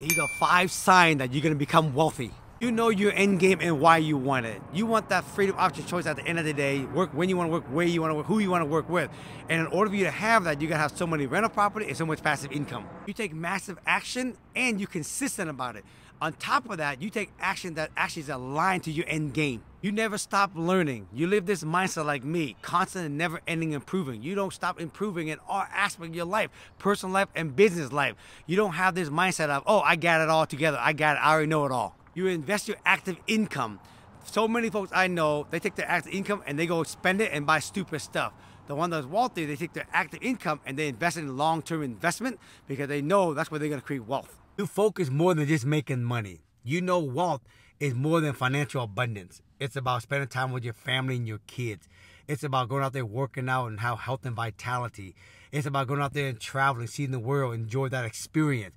These are five signs that you're gonna become wealthy. You know your end game and why you want it. You want that freedom, of choice at the end of the day. Work when you want to work, where you want to work, who you want to work with. And in order for you to have that, you gotta have so many rental property and so much passive income. You take massive action and you're consistent about it. On top of that, you take action that actually is aligned to your end game. You never stop learning. You live this mindset like me, constant and never ending improving. You don't stop improving in all aspects of your life, personal life and business life. You don't have this mindset of, oh, I got it all together. I got it. I already know it all. You invest your active income. So many folks I know, they take their active income and they go spend it and buy stupid stuff. The one that's wealthy, they take their active income and they invest in long-term investment because they know that's where they're gonna create wealth. You focus more than just making money. You know wealth is more than financial abundance. It's about spending time with your family and your kids. It's about going out there working out and how health and vitality. It's about going out there and traveling, seeing the world, enjoy that experience.